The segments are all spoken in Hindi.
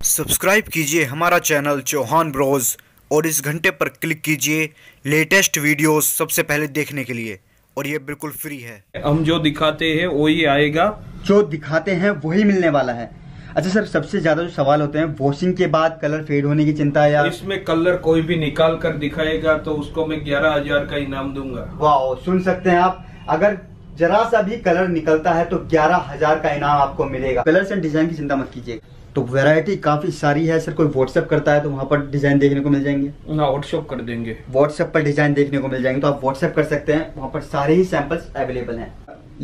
सब्सक्राइब कीजिए हमारा चैनल चौहान ब्रोज और इस घंटे पर क्लिक कीजिए लेटेस्ट वीडियोस सबसे पहले देखने के लिए। और ये बिल्कुल फ्री है। हम जो दिखाते हैं वही आएगा। जो दिखाते हैं वही मिलने वाला है। अच्छा सर सबसे ज़्यादा जो सवाल होते हैं वॉशिंग के बाद कलर फेड होने की चिंता या इसमें कलर कोई भी निकाल कर दिखाएगा तो उसको मैं ग्यारह हज़ार का इनाम दूँगा। वाह सुन सकते हैं आप। अगर जरा सा भी कलर निकलता है तो ग्यारह हज़ार का इनाम आपको मिलेगा। कलर एंड डिज़ाइन की चिंता मत कीजिए। तो वैरायटी काफ़ी सारी है सर कोई व्हाट्सएप करता है तो वहाँ पर डिज़ाइन देखने को मिल जाएँगे? ना व्हाट्सअप कर देंगे। व्हाट्सएप पर डिज़ाइन देखने को मिल जाएँगे तो आप व्हाट्सएप कर सकते हैं वहाँ पर सारे ही सैंपल्स अवेलेबल हैं।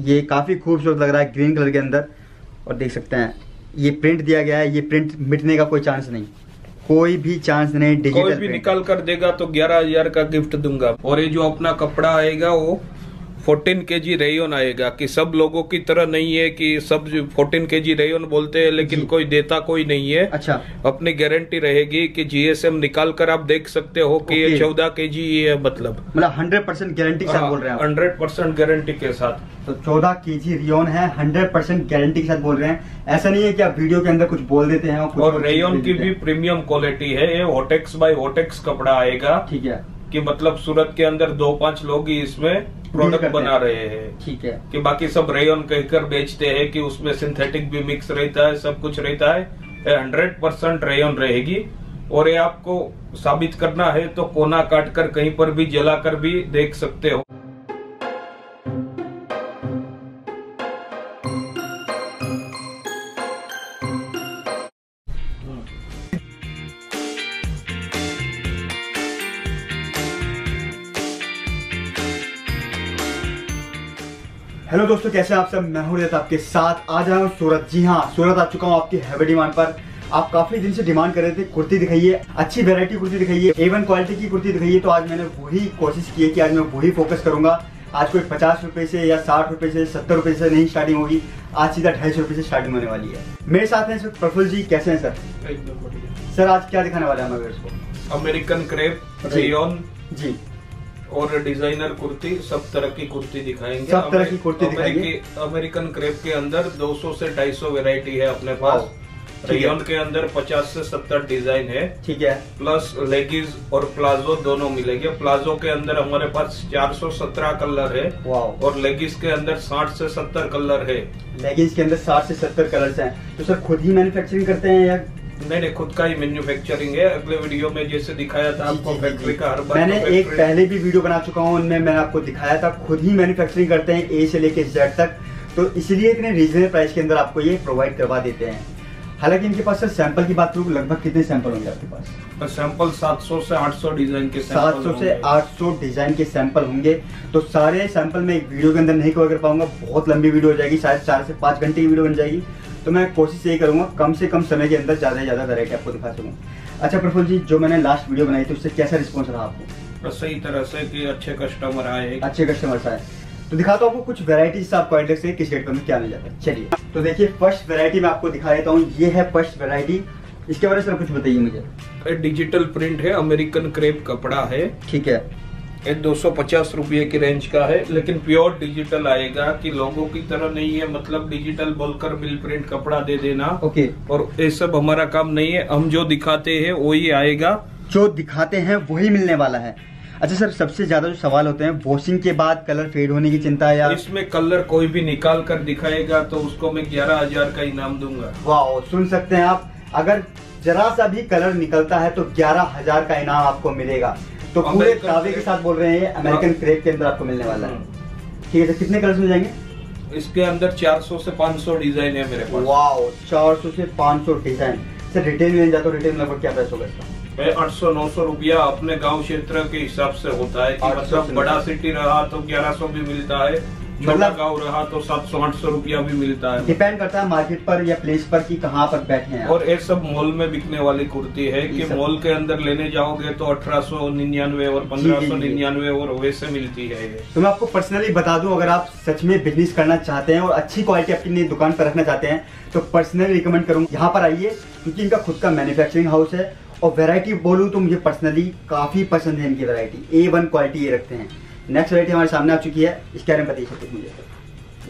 ये काफ़ी खूबसूरत लग रहा है ग्रीन कलर के अंदर और देख सकते हैं ये प्रिंट दिया गया है ये प्रिंट मिटने का कोई चांस नहीं। कोई भी चांस नहीं कोई डिजिटल भी निकाल कर देगा तो ग्यारह हज़ार का गिफ्ट दूँगा। और ये जो अपना कपड़ा आएगा वो 14 के जी रेयन आएगा कि सब लोगों की तरह नहीं है कि सब 14 के जी रेयन बोलते हैं लेकिन कोई देता कोई नहीं है। अच्छा। अपनी गारंटी रहेगी कि जीएसएम निकाल कर आप देख सकते हो कि ये चौदह के जी ये है मतलब। मतलब हंड्रेड परसेंट गारंटी के साथ बोल रहे हैं हंड्रेड परसेंट गारंटी के साथ। तो चौदह के जी रियोन है हंड्रेड परसेंट गारंटी के साथ बोल रहे हैं। ऐसा नहीं है की आप वीडियो के अंदर कुछ बोल देते हैं और रेयन की भी प्रीमियम क्वालिटी है ये होटेक्स बाय होटेक्स कपड़ा आएगा। ठीक है। कि मतलब सूरत के अंदर दो पाँच लोग ही इसमें प्रोडक्ट बना रहे हैं। ठीक है। कि बाकी सब रेयन कहकर बेचते हैं कि उसमें सिंथेटिक भी मिक्स रहता है सब कुछ रहता है हंड्रेड परसेंट रेयन रहेगी। और ये आपको साबित करना है तो कोना काट कर कहीं पर भी जला कर भी देख सकते हो। हेलो दोस्तों कैसे हैं आप सब? मैं हूँ आपके साथ आज आया हूँ सूरत जी हाँ सूरत आ चुका हूँ आपकी हैवी डिमांड पर। आप काफ़ी दिन से डिमांड कर रहे थे कुर्ती दिखाइए अच्छी वैरायटी कुर्ती दिखाइए एवन क्वालिटी की कुर्ती दिखाइए। तो आज मैंने वही कोशिश की है कि आज मैं वही फोकस करूँगा। आज कोई पचास रुपए से या साठ रुपए से सत्तर रुपए से नहीं स्टार्टिंग होगी। आज सीधा ढाई सौ रुपए से स्टार्टिंग होने वाली है। मेरे साथ हैं सर प्रफुल्ल जी कैसे हैं सर? एकदम बढ़िया। सर आज क्या दिखाने वाले हैं हमें अमेरिकन क्रेप जी। और डिज़ाइनर कुर्ती सब तरह की कुर्ती दिखाएँगे। सब तरह की कुर्ती दिखाएँगे। अमेरिकन क्रेप के अंदर 200 से 250 वैरायटी है अपने पास। रेयन के अंदर 50 से 70 डिज़ाइन है। ठीक है। प्लस लेगिज और प्लाजो दोनों मिलेंगे। प्लाजो के अंदर हमारे पास 417 कलर है। और लेगिस के अंदर 60 से 70 कलर है। लेगिंग्स के अंदर साठ से सत्तर कलर्स हैं। तो सर खुद ही मैन्युफैक्चरिंग करते हैं या नहीं नहीं खुद का ही मैन्युफैक्चरिंग है। अगले वीडियो में जैसे दिखाया था आपको फैक्ट्री का हर बार मैंने तो एक पहले भी वीडियो बना चुका हूँ उनमें मैंने आपको दिखाया था। खुद ही मैन्युफैक्चरिंग करते हैं ए से लेके जेड तक। तो इसलिए इतने रीजनेबल प्राइस के अंदर आपको ये प्रोवाइड करवा देते हैं। हालाँकि इनके पास सर सैंपल की बात करूँ लगभग कितने सैंपल होंगे आपके पास? सैंपल 700 से 800 डिज़ाइन के सात सैंपल सौ से होंगे। आठ सौ डिज़ाइन के सैंपल होंगे। तो सारे सैंपल में एक वीडियो के अंदर नहीं कवर कर पाऊँगा। बहुत लंबी वीडियो हो जाएगी शायद चार से पाँच घंटे की वीडियो बन जाएगी। तो मैं कोशिश यही करूँगा कम से कम समय के अंदर ज़्यादा से ज़्यादा वैरायटी आपको दिखा सकूँ। अच्छा प्रफुल जी जो मैंने लास्ट वीडियो बनाई थी उससे कैसा रिस्पॉन्स रहा आपको? सही तरह से कि अच्छे कस्टमर आए। अच्छे कस्टमर्स आए। तो दिखाता हूँ आपको कुछ वैरायटीज आपको एड्रेस से किस रेट पर क्या मिल जाता है। चलिए तो देखिए फ़र्स्ट वेरायटी मैं आपको दिखा देता हूँ। ये है फ़र्स्ट वेरायटी इसके बारे में सर कुछ बताइए मुझे। डिजिटल प्रिंट है अमेरिकन क्रेप कपड़ा है। ठीक है। ये दो सौ पचास रुपये की रेंज का है लेकिन प्योर डिजिटल आएगा कि लोगों की तरह नहीं है मतलब डिजिटल बोलकर मिल प्रिंट कपड़ा दे देना। ओके। और ये सब हमारा काम नहीं है हम जो दिखाते हैं वही आएगा। जो दिखाते हैं वही मिलने वाला है। अच्छा सर सबसे ज़्यादा जो सवाल होते हैं वॉशिंग के बाद कलर फेड होने की चिंता या इसमें कलर कोई भी निकाल कर दिखाएगा तो उसको मैं ग्यारह हज़ार का इनाम दूँगा। वाह सुन सकते हैं आप। अगर जरा सा भी कलर निकलता है तो ग्यारह हज़ार का इनाम आपको मिलेगा। तो पूरे कावे के साथ बोल रहे हैं अमेरिकन हाँ। क्रेप के अंदर आपको मिलने वाला है। ठीक है सर कितने कलर्स मिल जाएँगे? इसके अंदर 400 से 500 डिज़ाइन है मेरे पास। वाह चार सौ से पाँच सौ डिज़ाइन सर रिटेल में जाता हूँ रिटेल में लगभग क्या प्राइस होगा इसका? आठ सौ नौ सौ रूपया अपने गाँव क्षेत्र के हिसाब से होता है कि मतलब बड़ा सिटी रहा तो ग्यारह सौ भी मिलता है। छोटा मतलब- गाँव रहा तो सात सौ आठ सौ रुपया भी मिलता है। डिपेंड करता है मार्केट पर या प्लेस पर कि कहाँ पर बैठे हैं और ये सब मॉल में बिकने वाली कुर्ती है कि मॉल के अंदर लेने जाओगे तो अठारह सौ निन्यानवे और पंद्रह सौ निन्यानवे और वैसे मिलती है तो मैं आपको पर्सनली बता दूँ अगर आप सच में बिज़नेस करना चाहते हैं और अच्छी क्वालिटी अपनी दुकान पर रखना चाहते हैं तो पर्सनली रिकमेंड करूँ यहाँ पर आइए क्योंकि इनका खुद का मैन्युफैक्चरिंग हाउस है। और वैरायटी बोलूँ तो मुझे पर्सनली काफ़ी पसंद है इनकी वैरायटी ए वन क्वालिटी ये रखते हैं। नेक्स्ट वैरायटी हमारे सामने आ चुकी है इसके बारे में बताइए कुछ मुझे।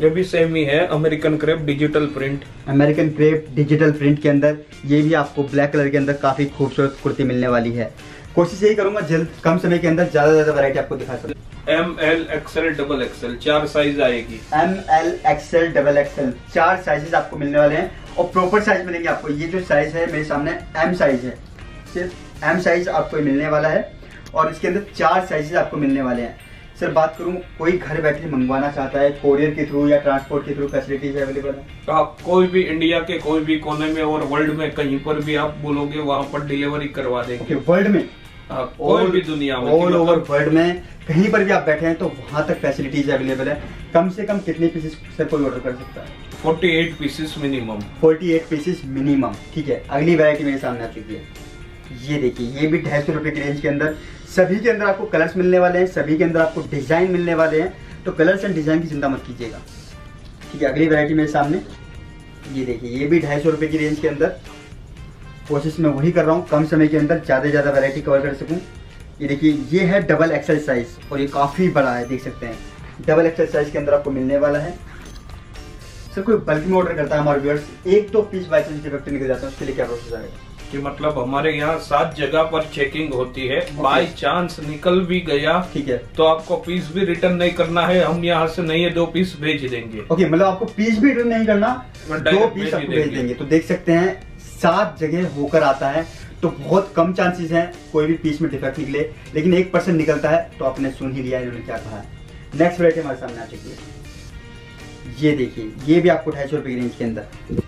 ये भी सेम ही है American crepe digital print American crepe digital print के अंदर ये भी आपको ब्लैक कलर के अंदर काफ़ी खूबसूरत कुर्ती मिलने वाली है। कोशिश यही करूँगा जल्द कम समय के अंदर ज़्यादा ज़्यादा वैरायटी आपको दिखा सकूँ। M L XL double XL चार साइज़ आएगी। M L XL double XL चार साइजेस आपको मिलने वाले हैं और प्रॉपर साइज़ मिलेंगे आपको। ये जो साइज़ है मेरे सामने एम साइज़ है। सिर्फ़ एम साइज़ आपको मिलने वाला है और इसके अंदर चार साइजेस आपको मिलने वाले हैं। सर बात करूँ कोई घर बैठे मंगवाना चाहता है कोरियर के थ्रू या ट्रांसपोर्ट के थ्रू फैसिलिटीज़ अवेलेबल है? तो आप कोई भी इंडिया के कोई भी कोने में और वर्ल्ड में कहीं पर भी आप बोलोगे वहाँ पर डिलीवरी करवा देंगे। वर्ल्ड में? हाँ, कोई भी दुनिया में ऑल ओवर वर्ल्ड में कहीं पर भी आप बैठे हैं तो वहाँ तक फैसिलिटीज़ अवेलेबल है। कम से कम कितने पीसेस सर कोई ऑर्डर कर सकता है? 48 पीसेस मिनिमम 48 पीसेस मिनिमम ठीक है। अगली वैरायटी मेरे सामने आ चुकी है। ये देखिए ये भी ढाई सौ रुपए की रेंज के अंदर सभी के अंदर आपको कलर्स मिलने वाले हैं, सभी के अंदर आपको डिज़ाइन मिलने वाले हैं तो कलर्स एंड डिज़ाइन की चिंता मत कीजिएगा। ठीक है, अगली वैरायटी मेरे सामने। ये देखिए, ये भी ढाई सौ रुपए की रेंज के अंदर। कोशिश मैं वही कर रहा हूँ, कम समय के अंदर ज़्यादा से ज़्यादा वैरायटी कवर कर सकूँ। ये देखिए, ये है डबल एक्सल साइज़ और ये काफ़ी बड़ा है, देख सकते हैं। डबल एक्सल साइज़ के अंदर आपको मिलने वाला है। सर, कोई बल्क में ऑर्डर करता है हमारे व्यूअर्स एक तो पीस बाई चांस डिफेक्ट निकल जाता है, उसके लिए क्या प्रोसेस आएगा? कि मतलब हमारे यहाँ सात जगह पर चेकिंग होती है। बाई चांस निकल भी गया ठीक है। तो आपको पीस भी रिटर्न नहीं करना है। हम यहाँ से नहीं है दो पीस भेज देंगे। ओके मतलब आपको पीस भी रिटर्न नहीं करना दो पीस भेज आपको भेज देंगे। तो देख सकते हैं सात जगह होकर आता है तो बहुत कम चांसेस हैं कोई भी पीस में डिफेक्ट निकले। लेकिन एक परसेंट निकलता है तो आपने सुन ही लिया इन्होंने क्या कहा। नेक्स्ट वैरायटी हमारे सामने आ चुकी है। ये देखिए ये भी आपको ढाई सौ रुपये की रेंज के अंदर।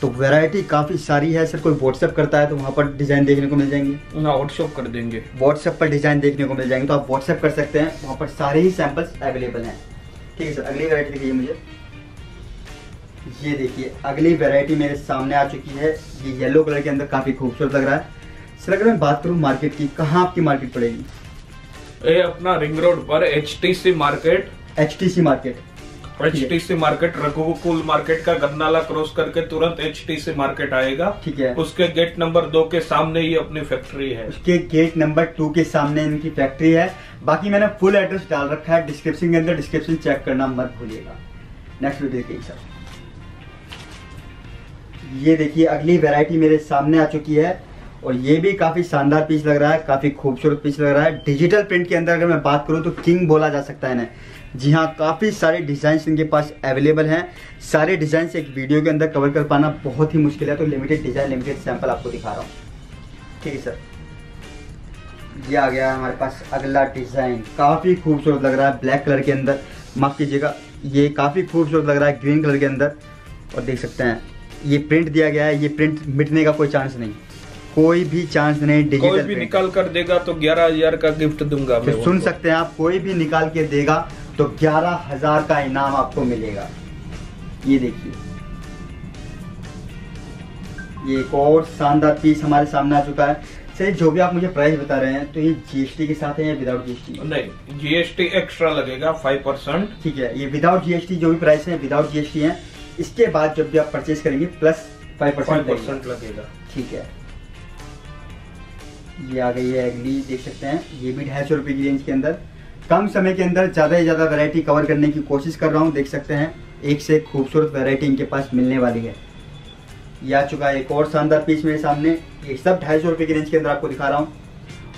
तो वैरायटी काफ़ी सारी है सर कोई व्हाट्सएप करता है तो वहाँ पर डिज़ाइन देखने को मिल जाएँगे। ना व्हाट्सअप कर देंगे। व्हाट्सएप पर डिज़ाइन देखने को मिल जाएँगे तो आप व्हाट्सएप कर सकते हैं वहाँ पर सारे ही सैंपल्स अवेलेबल हैं। ठीक है सर अगली वैरायटी दिखाइए मुझे। ये देखिए अगली वैरायटी मेरे सामने आ चुकी है ये येलो कलर के अंदर काफ़ी खूबसूरत लग रहा है। सर अगर मैं बात करूँ मार्केट की कहाँ आपकी मार्केट पड़ेगी? ये अपना रिंग रोड पर H T C market H T C market H T C market Raghukul market का गन्नाला क्रॉस करके तुरंत एच सी मार्केट आएगा। ठीक है। उसके गेट नंबर दो के सामने ही अपनी फैक्ट्री है। उसके गेट नंबर टू के सामने इनकी फैक्ट्री है। बाकी मैंने फुल एड्रेस डाल रखा है। डिस्क्रिप्शन के अंदर डिस्क्रिप्शन चेक करना मत भूलिएगा। नेक्स्ट वीडियो देखिए सर। ये देखिए अगली वैरायटी मेरे सामने आ चुकी है। और ये भी काफ़ी शानदार पीस लग रहा है काफ़ी खूबसूरत पीस लग रहा है। डिजिटल प्रिंट के अंदर अगर मैं बात करूँ तो किंग बोला जा सकता है इन्हें। जी हाँ काफ़ी सारे डिज़ाइन इनके पास अवेलेबल हैं। सारे डिज़ाइन एक वीडियो के अंदर कवर कर पाना बहुत ही मुश्किल है तो लिमिटेड डिज़ाइन लिमिटेड सैंपल आपको दिखा रहा हूँ। ठीक है सर ये आ गया हमारे पास अगला डिज़ाइन काफ़ी खूबसूरत लग रहा है ब्लैक कलर के अंदर। माफ़ कीजिएगा ये काफ़ी खूबसूरत लग रहा है ग्रीन कलर के अंदर। और देख सकते हैं ये प्रिंट दिया गया है ये प्रिंट मिटने का कोई चांस नहीं। कोई भी चांस नहीं डिजिटल कोई भी निकाल कर देगा तो ग्यारह हज़ार का गिफ्ट दूँगा मैं तो सुन सकते हैं आप कोई भी निकाल के देगा तो ग्यारह हज़ार का इनाम आपको मिलेगा। ये देखिए। ये एक और शानदार पीस हमारे सामने आ चुका है। सर जो भी आप मुझे प्राइस बता रहे हैं तो ये जीएसटी के साथ है या विदाउट जीएसटी नहीं जीएसटी एक्स्ट्रा लगेगा फाइव परसेंट ठीक है ये विदाउट जीएसटी जो भी प्राइस है विदाउट जीएसटी है इसके बाद जब भी आप परचेज करेंगे प्लस फाइव परसेंट परसेंट लगेगा। ठीक है। ये आ गई है अगली देख सकते हैं ये भी ढाई सौ रुपये की रेंज के अंदर। कम समय के अंदर ज़्यादा से ज़्यादा वैरायटी कवर करने की कोशिश कर रहा हूँ। देख सकते हैं, एक से एक खूबसूरत वैरायटी इनके पास मिलने वाली है। ये आ चुका है एक और शानदार पीस मेरे सामने। ये सब ढाई सौ की रेंज के अंदर आपको दिखा रहा हूँ।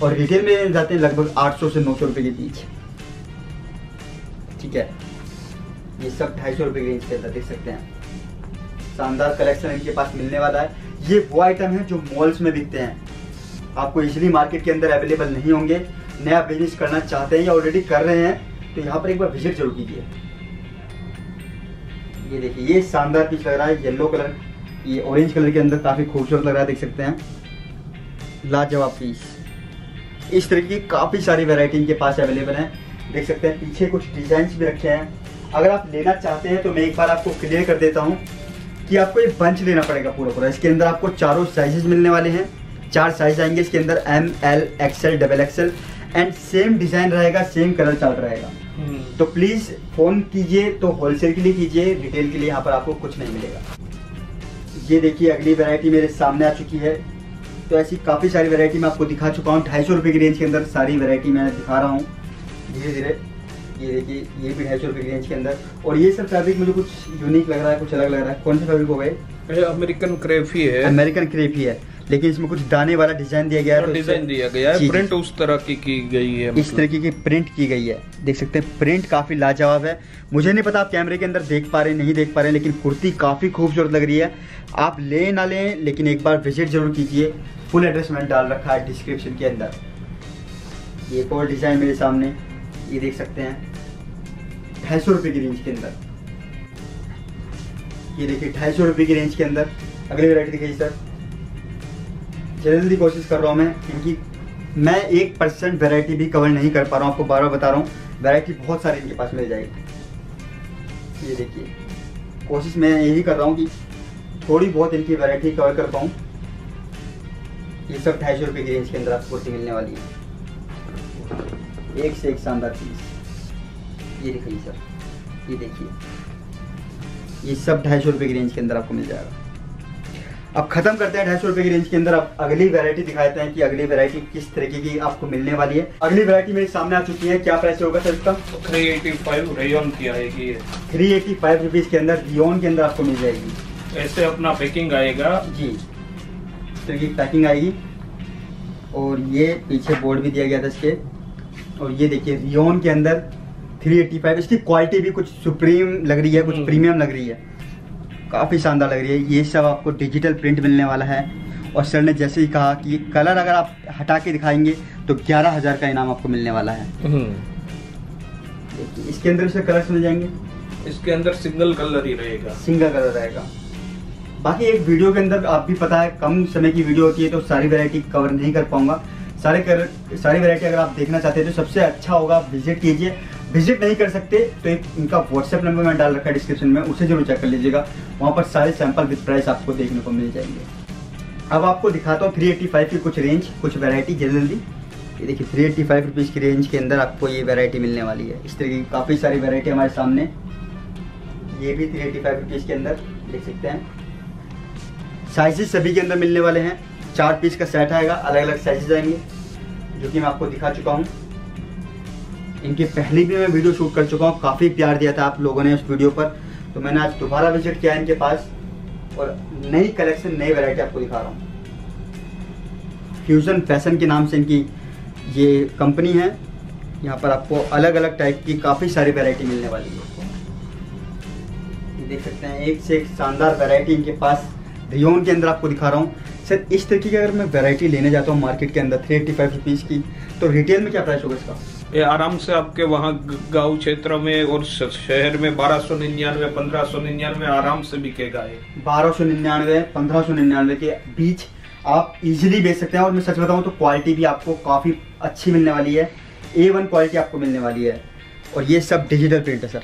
और रिटेल में जाते हैं लगभग आठ सौ से नौ सौ रुपये के बीच। ठीक है? ये सब ढाई सौ रुपये की रेंज के अंदर देख सकते हैं। शानदार कलेक्शन इनके पास मिलने वाला है। ये वो आइटम है जो मॉल्स में बिकते हैं। आपको इजीली मार्केट के अंदर अवेलेबल नहीं होंगे। नया बिज़नेस करना चाहते हैं या ऑलरेडी कर रहे हैं तो यहाँ पर एक बार विज़िट ज़रूर कीजिए। ये देखिए, ये शानदार पीस लग रहा है येलो कलर ये ऑरेंज कलर के अंदर काफ़ी खूबसूरत लग रहा है, देख सकते हैं। लाजवाब पीस इस तरह की काफ़ी सारी वेराइटी इनके पास अवेलेबल है। देख सकते हैं, पीछे कुछ डिज़ाइन भी रखे हैं। अगर आप लेना चाहते हैं तो मैं एक बार आपको क्लियर कर देता हूँ कि आपको ये बंच लेना पड़ेगा पूरा पूरा इसके अंदर आपको चारों साइजेस मिलने वाले हैं। चार साइज़ आएँगे, इसके अंदर M L XL double XL and same design रहेगा सेम कलर चार्ट रहेगा। तो प्लीज़ फ़ोन कीजिए तो होलसेल के लिए कीजिए रिटेल के लिए यहाँ पर आपको कुछ नहीं मिलेगा। ये देखिए अगली वेरायटी मेरे सामने आ चुकी है। तो ऐसी काफ़ी सारी वैरायटी मैं आपको दिखा चुका हूँ। ढाई सौ रुपये की रेंज के अंदर सारी वेरायटी मैं दिखा रहा हूँ। धीरे धीरे ये देखिए ये भी ढाई सौ रुपये की रेंज के अंदर। और ये सब फैब्रिक मुझे कुछ यूनिक लग रहा है कुछ अलग लग रहा है। कौन सा फैब्रिक हो गए? अमेरिकन क्रेप ही है। अमेरिकन क्रेप ही है। लेकिन इसमें कुछ दाने वाला डिज़ाइन दिया गया है तो डिज़ाइन दिया गया है। प्रिंट उस तरह की की गई है इस मतलब। तरीके की प्रिंट की गई है। देख सकते हैं प्रिंट काफ़ी लाजवाब है। मुझे नहीं पता आप कैमरे के अंदर देख पा रहे हैं नहीं देख पा रहे हैं लेकिन कुर्ती काफ़ी खूबसूरत लग रही है। आप ले ना लें लेकिन एक बार विज़िट ज़रूर कीजिए। फुल एड्रेस मैंने डाल रखा है डिस्क्रिप्शन के अंदर। ये एक और डिज़ाइन मेरे सामने। ये देख सकते हैं। ढाई सौ रुपये की रेंज के अंदर। ये देखिए ढाई सौ रुपये की रेंज के अंदर। अगली वैरायटी दिखाइए सर जल्दी कोशिश कर रहा हूँ मैं, क्योंकि मैं एक परसेंट वेराइटी भी कवर नहीं कर पा रहा हूँ, आपको बार बार बता रहा हूँ। वेराइटी बहुत सारी इनके पास मिल जाएगी। ये देखिए, कोशिश मैं यही कर रहा हूँ कि थोड़ी बहुत इनकी वैरायटी कवर कर पाऊँ। ये सब ढाई सौ रुपये की रेंज के अंदर आपको कुर्ती मिलने वाली है। एक से एक शानदार चीज़। ये दिखाइए सर, ये देखिए। ये सब ढाई सौ रुपये की रेंज के अंदर आपको मिल जाएगा। अब खत्म करते हैं ढाई सौ रुपए की रेंज के अंदर। अब अगली वैरायटी दिखाते हैं कि अगली वैरायटी किस तरीके की आपको मिलने वाली है। अगली वैरायटी मेरे सामने आ चुकी है। क्या प्राइस होगा सर इसका? थ्री एटी फाइव रेयन की आएगी थ्री एटी फाइव रुपीज़ के अंदर रियोन के अंदर आपको मिल जाएगी। ऐसे अपना पैकिंग आएगा। जी। इस तरीके की पैकिंग आएगी। और ये पीछे बोर्ड भी दिया गया था इसके। और ये देखिए रियोन के अंदर थ्री एटी फाइव इसकी क्वालिटी भी कुछ सुप्रीम लग रही है कुछ हम्म। प्रीमियम लग रही है। काफ़ी शानदार लग रही है। ये सब आपको डिजिटल प्रिंट मिलने वाला है। और सर ने जैसे ही कहा कि कलर अगर आप हटा के दिखाएँगे तो ग्यारह हज़ार का इनाम आपको मिलने वाला है। इसके अंदर से कलर्स मिल जाएँगे। इसके अंदर सिंगल कलर ही रहेगा। सिंगल कलर रहेगा। बाकी एक वीडियो के अंदर आप भी पता है कम समय की वीडियो होती है तो सारी वैरायटी कवर नहीं कर पाऊँगा। सारे कर, सारी वैरायटी अगर आप देखना चाहते हैं तो सबसे अच्छा होगा विज़िट कीजिए। विज़िट नहीं कर सकते तो एक इनका व्हाट्सएप नंबर मैं डाल रखा है डिस्क्रिप्शन में, उसे ज़रूर चेक कर लीजिएगा। वहाँ पर सारे सैंपल विद प्राइस आपको देखने को मिल जाएँगे। अब आपको दिखाता हूँ थ्री एट्टी फाइव की कुछ रेंज कुछ वैरायटी जल्दी जल्दी ये देखिए थ्री एट्टी फाइव रुपीज़ की रेंज के अंदर आपको ये वैरायटी मिलने वाली है। इस तरीके की काफ़ी सारी वैरायटी हमारे सामने। ये भी थ्री एट्टी फाइव रुपीज़ के अंदर, देख सकते हैं। साइजेस सभी के अंदर मिलने वाले हैं। चार पीस का सेट आएगा अलग अलग साइजेस आएँगे, जो कि मैं आपको दिखा चुका हूँ। इनके पहले भी मैं वीडियो शूट कर चुका हूँ। काफ़ी प्यार दिया था आप लोगों ने उस वीडियो पर। तो मैंने आज दोबारा विज़िट किया इनके पास और नई कलेक्शन नई वैरायटी आपको दिखा रहा हूँ। फ्यूजन फ़ैशन के नाम से इनकी ये कंपनी है। यहाँ पर आपको अलग अलग टाइप की काफ़ी सारी वैरायटी मिलने वाली है। देख सकते हैं, एक से एक शानदार वैरायटी इनके पास रियोन के अंदर आपको दिखा रहा हूँ। सर, इस तरीके की अगर मैं वैरायटी लेने जाता हूँ मार्केट के अंदर थ्री एट्टी फाइव रुपीज़ की तो रिटेल में क्या प्राइस होगा इसका? ये आराम से आपके वहाँ गाँव क्षेत्र में और शहर में बारह सौ निन्यानवे, पंद्रह सौ निन्यानवे आराम से बिकेगा ये। बारह सौ निन्यानवे, पंद्रह सौ निन्यानवे के बीच आप इजीली बेच सकते हैं और मैं सच बताऊँ तो क्वालिटी भी आपको काफ़ी अच्छी मिलने वाली है। ए वन क्वालिटी आपको मिलने वाली है। और ये सब डिजिटल प्रिंट है सर।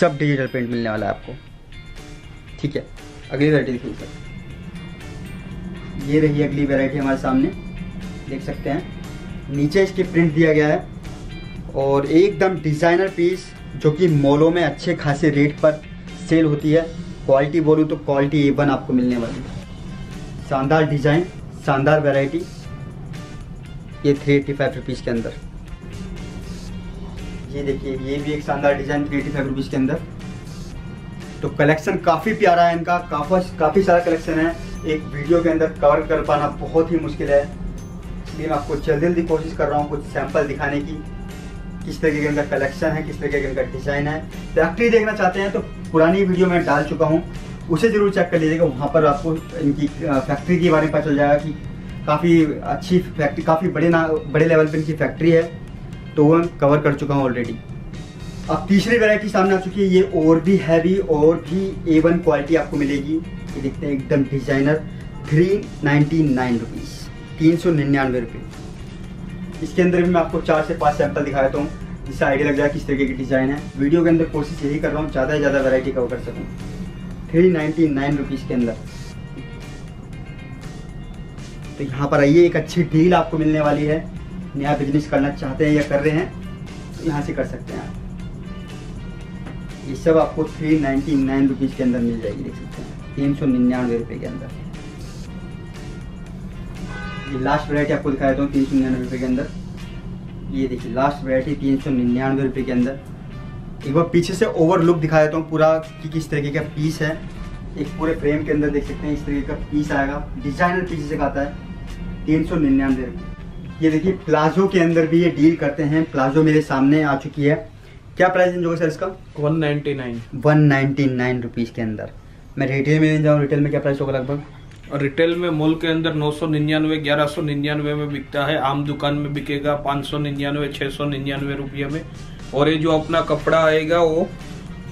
सब डिजिटल प्रिंट मिलने वाला है आपको। ठीक है। अगली वैरायटी देखिए सर। ये रही अगली वैरायटी हमारे सामने। देख सकते हैं। नीचे इसके प्रिंट दिया गया है। और एकदम डिज़ाइनर पीस जो कि मॉलों में अच्छे खासे रेट पर सेल होती है। क्वालिटी बोलूँ तो क्वालिटी ए वन आपको मिलने वाली है। शानदार डिज़ाइन शानदार वैरायटी ये थ्री एट्टी फाइव रुपीज़ के अंदर। ये देखिए, ये भी एक शानदार design three eighty five rupees के अंदर। तो कलेक्शन काफ़ी प्यारा है इनका, काफ़ी काफ़ी सारा कलेक्शन है। एक वीडियो के अंदर कवर कर पाना बहुत ही मुश्किल है। इसलिए मैं आपको जल्दी जल्दी कोशिश कर रहा हूँ कुछ सैंपल दिखाने की। किस तरीके के इनका कलेक्शन है, किस तरीके का इनका डिज़ाइन है। फैक्ट्री देखना चाहते हैं तो पुरानी वीडियो मैं डाल चुका हूँ। उसे ज़रूर चेक कर लीजिएगा, वहाँ पर आपको इनकी फैक्ट्री के बारे में पता चल जाएगा कि काफ़ी अच्छी फैक्ट्री काफ़ी बड़े ना, बड़े लेवल पर इनकी फैक्ट्री है। तो वो कवर कर चुका हूँ ऑलरेडी अब तीसरी वैरायटी सामने आ चुकी है, ये और भी हैवी और भी ए वन क्वालिटी आपको मिलेगी। ये देखते हैं, एकदम designer three ninety nine rupees तीन सौ निन्यानवे रुपये इसके अंदर भी मैं आपको चार से पाँच सैंपल दिखा देता हूँ, जिससे आइडिया लग जाए किस तरीके की डिज़ाइन है। वीडियो के अंदर कोशिश यही कर रहा हूँ, ज़्यादा से ज़्यादा वैरायटी कवर कर सकूँ। थ्री नाइन्टी के अंदर। तो यहाँ पर आइए, एक अच्छी डील आपको मिलने वाली है। नया बिज़नेस करना चाहते हैं या कर रहे हैं तो यहाँ से कर सकते हैं आप। ये सब आपको थ्री नाइन्टी नाइन रुपीज़ के अंदर मिल जाएगी, देख सकते हैं। तीन सौ निन्यानवे रुपये के अंदर। ये लास्ट वैरायटी आपको दिखा देता हूँ तीन सौ निन्यानवे रुपये के अंदर। ये देखिए लास्ट वैरायटी तीन सौ निन्यानवे रुपये के अंदर। एक बार पीछे से ओवर लुक दिखा देता हूँ पूरा कि किस तरीके का पीस है। एक पूरे फ्रेम के अंदर देख सकते हैं इस तरीके का पीस आएगा। डिज़ाइनर पीस से आता है तीन सौ निन्यानवे रुपये ये देखिए प्लाजो के अंदर भी ये डील करते हैं। प्लाजो मेरे सामने आ चुकी है। क्या प्राइस होगा सर इसका? One ninety nine. One ninety nine rupees के अंदर। मैं रिटेल में जाऊँ रिटेल में क्या प्राइस होगा लगभग? और रिटेल में मॉल के अंदर नौ सौ निन्यानवे ग्यारह सौ निन्यानवे में बिकता है। आम दुकान में बिकेगा पाँच सौ निन्यानवे छः सौ निन्यानवे रुपये में। और ये जो अपना कपड़ा आएगा वो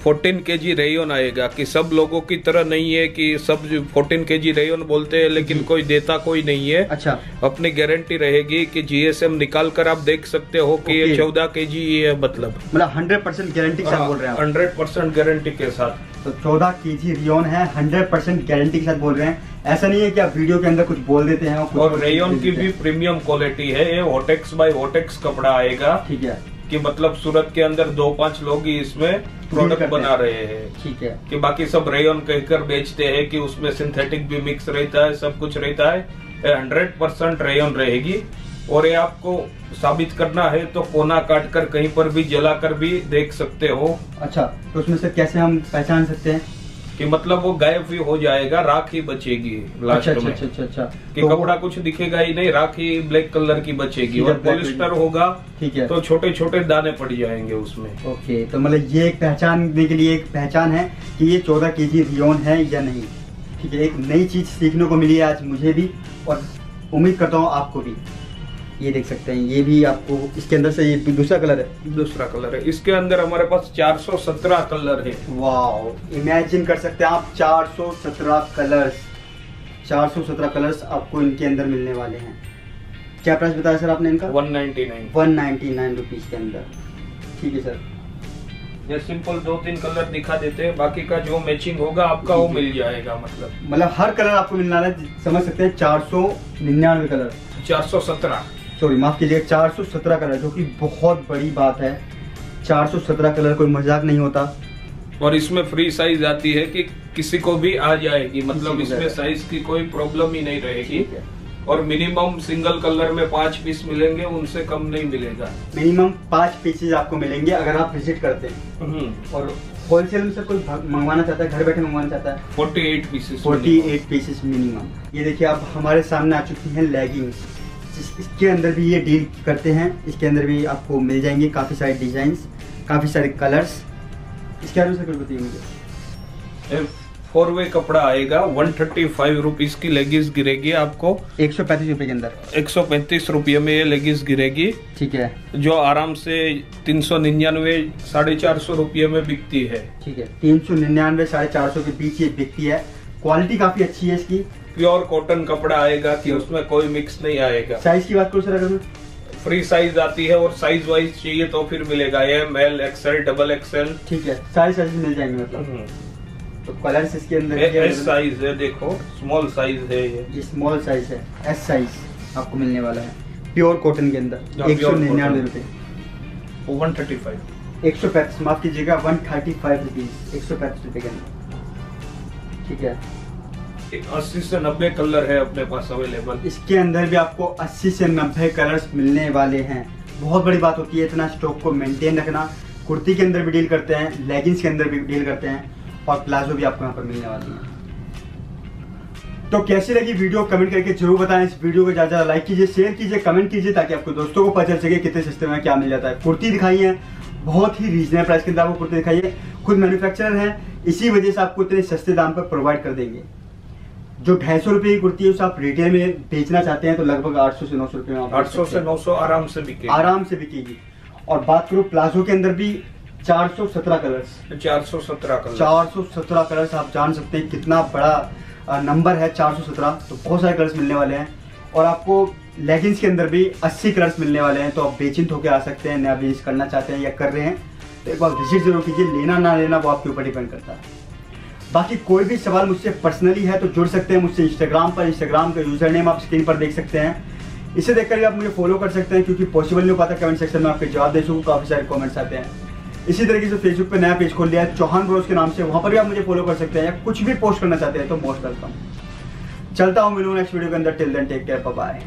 14 के जी रेयन आएगा कि सब लोगों की तरह नहीं है कि सब 14 के जी रेयन बोलते हैं लेकिन कोई देता कोई नहीं है। अच्छा। अपनी गारंटी रहेगी कि जीएसएम निकाल कर आप देख सकते हो कि ये. चौदह के जी ये है मतलब। मतलब हंड्रेड परसेंट गारंटी के साथ बोल रहे हैं हंड्रेड परसेंट गारंटी के साथ। तो चौदह के जी रियोन है हंड्रेड परसेंट गारंटी के साथ बोल रहे हैं। ऐसा नहीं है कि आप वीडियो के अंदर कुछ बोल देते हैं और कुछ रेयन की भी प्रीमियम क्वालिटी है ये वोटेक्स बाय वोटेक्स कपड़ा आएगा। ठीक है। कि मतलब सूरत के अंदर दो पाँच लोग ही इसमें प्रोडक्ट बना रहे हैं। ठीक है। कि बाकी सब रेयन कहकर बेचते हैं कि उसमें सिंथेटिक भी मिक्स रहता है सब कुछ रहता है। हंड्रेड परसेंट रेयन रहेगी। और ये आपको साबित करना है तो कोना काट कर कहीं पर भी जला कर भी देख सकते हो। अच्छा तो उसमें से कैसे हम पहचान सकते हैं? कि मतलब वो गायब भी हो जाएगा राख ही बचेगी लास्ट अच्छा अच्छा में। अच्छा अच्छा अच्छा कि तो कपड़ा कुछ दिखेगा ही नहीं राख ही ब्लैक कलर की बचेगी और पॉलिस्टर होगा ठीक है। तो छोटे छोटे दाने पड़ जाएँगे उसमें। ओके तो मतलब ये एक पहचानने के लिए एक पहचान है कि ये चौदह के जी रियोन है या नहीं। ठीक है एक नई चीज़ सीखने को मिली है आज मुझे भी और उम्मीद करता हूँ आपको भी। ये देख सकते हैं ये भी आपको इसके अंदर से ये दूसरा कलर है। दूसरा कलर है। इसके अंदर हमारे पास 417 कलर है। वाओ इमेजिन कर सकते हैं आप 417 कलर्स 417 कलर्स आपको इनके अंदर मिलने वाले हैं। क्या प्राइस बताया सर आपने इनका? 199 वन नाइन्टी नाइन रुपीज़ के अंदर। ठीक है सर। ये सिंपल दो तीन कलर दिखा देते हैं बाकी का जो मैचिंग होगा आपका वो मिल जाएगा मतलब। मतलब हर कलर आपको मिलना है समझ सकते हैं चार सौ निन्यानवे कलर 417 सॉरी माफ़ कीजिएगा चार सौ सत्रह कलर जो कि बहुत बड़ी बात है। चार सौ सत्रह कलर कोई मज़ाक नहीं होता। और इसमें फ्री साइज़ आती है कि किसी को भी आ जाएगी मतलब इसमें साइज़ की कोई प्रॉब्लम ही नहीं रहेगी। और मिनिमम सिंगल कलर में पाँच पीस मिलेंगे उनसे कम नहीं मिलेगा। मिनिमम पाँच पीसेज आपको मिलेंगे अगर आप विज़िट करते हैं। और होलसेल में से कोई मंगवाना चाहता है घर बैठे मंगवाना चाहता है forty eight pieces forty eight pieces minimum ये देखिए आप हमारे सामने आ चुकी हैं लेगिंग्स इसके अंदर भी ये डील करते हैं। इसके अंदर भी आपको मिल जाएँगे काफ़ी सारे डिजाइंस काफ़ी सारे कलर्स इसके बारे में सर कुछ बताइए मुझे। फोर वे कपड़ा आएगा वन थर्टी फाइव रुपीज़ की लेगिस गिरेगी आपको। एक सौ पैंतीस रुपये के अंदर। एक सौ पैंतीस रुपये में ये लेगिस गिरेगी। ठीक है। जो आराम से तीन सौ निन्यानवे साढ़े चार सौ रुपये में बिकती है। ठीक है। तीन सौ निन्यानवे साढ़े चार सौ के बीच ये बिकती है। क्वालिटी काफ़ी अच्छी है इसकी। प्योर कॉटन कपड़ा आएगा कि उसमें कोई मिक्स नहीं आएगा। साइज़ की बात करूँ सर अगर मैं। फ्री साइज़ आती है और साइज़ वाइज चाहिए तो फिर मिलेगा। M L XL double XL ठीक है सारे साइज़ मिल जाएँगे मतलब। तो कलर्स इसके अंदर एस साइज़ है देखो स्मॉल साइज़ है ये। स्मॉल साइज़ है एस साइज़ आपको मिलने वाला है। प्योर कॉटन के अंदर हाँ, एक सौ निन्यानवे। रुपये वन थर्टी फाइव एक सौ पैंतीस माफ़ कीजिएगा वन थर्टी फाइव रुपीज़ एक सौ पैंतीस रुपये के अंदर। ठीक है? अस्सी से नब्बे कलर है अपने पास अवेलेबल। इसके अंदर भी आपको 80 से 90 कलर्स मिलने वाले हैं। बहुत बड़ी बात होती है इतना स्टॉक को मेंटेन रखना। कुर्ती के अंदर भी डील करते हैं लेगिंग्स के अंदर भी डील करते हैं और प्लाजो भी आपको यहाँ पर मिलने वाली है। तो कैसी लगी वीडियो कमेंट करके ज़रूर बताएँ। इस वीडियो को ज़्यादा ज़्यादा लाइक कीजिए शेयर कीजिए कमेंट कीजिए ताकि आपको दोस्तों को पता चल सके कितने सस्ते में क्या मिल जाता है। कुर्ती दिखाई है बहुत ही रीजनेबल प्राइस के अंदर आपको कुर्ती दिखाई है। खुद मैन्युफैक्चरर है इसी वजह से आपको इतने सस्ते दाम पर प्रोवाइड कर देंगे। जो ढाई सौ रुपये की कुर्ती है उसे आप रिटेल में बेचना चाहते हैं तो लगभग आठ सौ से नौ सौ रुपये में आठ सौ से नौ सौ आराम से बिके आराम से बिकेगी। और बात करूँ प्लाजो के अंदर भी चार सौ सत्रह कलर्स। चार सौ सत्रह कलर चार सौ सत्रह कलर्स आप जान सकते हैं कितना बड़ा नंबर है चार सौ सत्रह। तो बहुत सारे कलर्स मिलने वाले हैं। और आपको लेगिंग्स के अंदर भी अस्सी कलर्स मिलने वाले हैं तो आप बेचिंत होकर आ सकते हैं नया बिज़नेस करना चाहते हैं या कर रहे हैं। तो एक बार विज़िट ज़रूर कीजिए लेना ना लेना वो आपके ऊपर डिपेंड करता है। बाकी कोई भी सवाल मुझसे पर्सनली है तो जुड़ सकते हैं मुझसे इंस्टाग्राम पर इंस्टाग्राम का यूज़र नेम आप स्क्रीन पर देख सकते हैं। इसे देखकर भी आप मुझे फॉलो कर सकते हैं क्योंकि पॉसिबल नहीं हो पाता कमेंट सेक्शन में आपके जवाब दे सकूँ, काफ़ी सारे कमेंट्स आते हैं। इसी तरीके से फेसबुक पे नया पेज खोल लिया है, चौहान ब्रोज के नाम से, वहाँ पर भी आप मुझे फॉलो कर सकते हैं। या कुछ भी पोस्ट करना चाहते हैं तो मोस्ट वेलकम चलता हूँ मिलूँ नेक्स्ट वीडियो के अंदर till then take care bye